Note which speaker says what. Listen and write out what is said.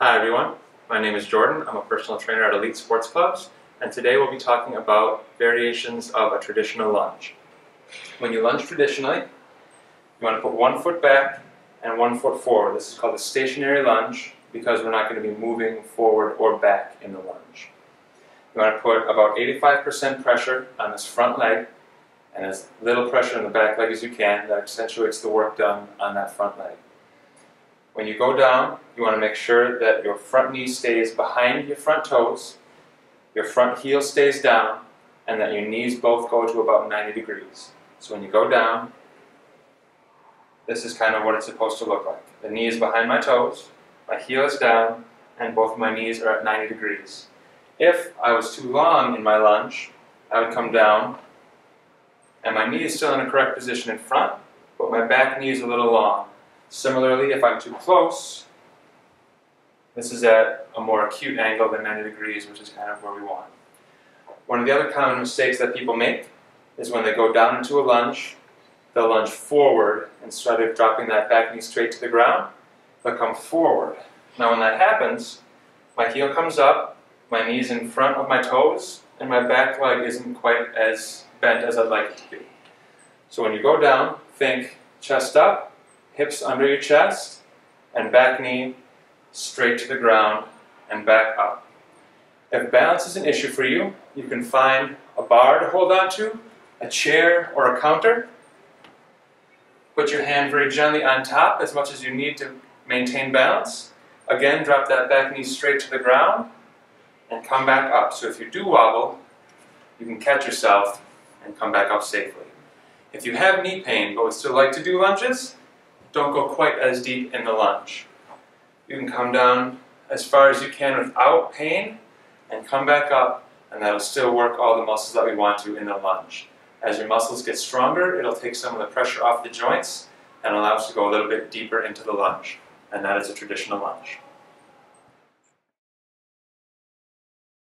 Speaker 1: Hi everyone, my name is Jordan. I'm a personal trainer at Elite Sports Clubs, and today we'll be talking about variations of a traditional lunge. When you lunge traditionally, you want to put one foot back and one foot forward. This is called a stationary lunge because we're not going to be moving forward or back in the lunge. You want to put about 85% pressure on this front leg and as little pressure on the back leg as you can. That accentuates the work done on that front leg. When you go down, you want to make sure that your front knee stays behind your front toes, your front heel stays down, and that your knees both go to about 90 degrees. So when you go down, this is kind of what it's supposed to look like. The knee is behind my toes, my heel is down, and both my knees are at 90 degrees. If I was too long in my lunge, I would come down, and my knee is still in a correct position in front, but my back knee is a little long. Similarly, if I'm too close, this is at a more acute angle than 90 degrees, which is kind of where we want. One of the other common mistakes that people make is when they go down into a lunge, they'll lunge forward instead of dropping that back knee straight to the ground, they'll come forward. Now when that happens, my heel comes up, my knee's in front of my toes, and my back leg isn't quite as bent as I'd like it to be. So when you go down, think chest up, hips under your chest, and back knee straight to the ground and back up. If balance is an issue for you, you can find a bar to hold on to, a chair or a counter. Put your hand very gently on top as much as you need to maintain balance. Again, drop that back knee straight to the ground and come back up. So if you do wobble, you can catch yourself and come back up safely. If you have knee pain but would still like to do lunges, don't go quite as deep in the lunge. You can come down as far as you can without pain and come back up and that'll still work all the muscles that we want to in the lunge. As your muscles get stronger, it'll take some of the pressure off the joints and allow us to go a little bit deeper into the lunge. And that is a traditional lunge.